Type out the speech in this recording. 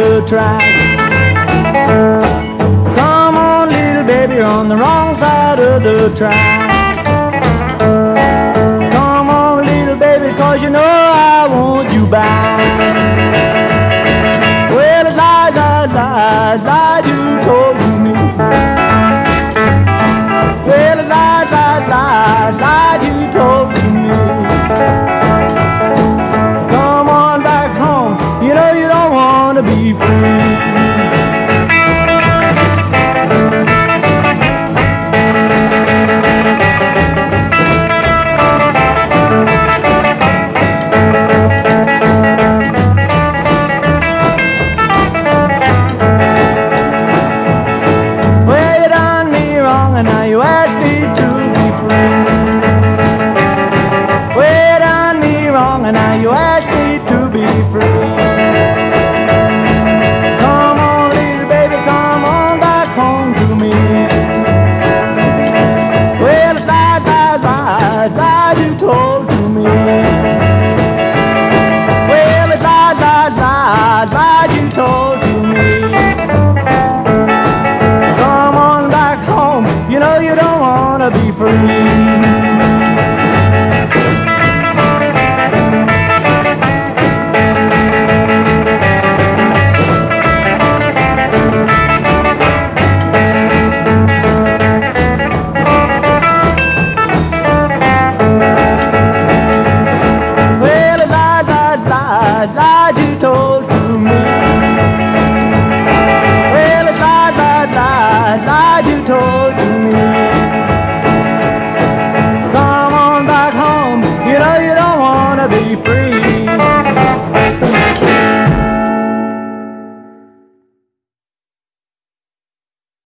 the track. Come on, little baby, you're on the wrong side of the track. Come on, little baby, cause you know I want you back. wanna be free. lies you told to me. Come on back home, you know you don't wanna be free. be free.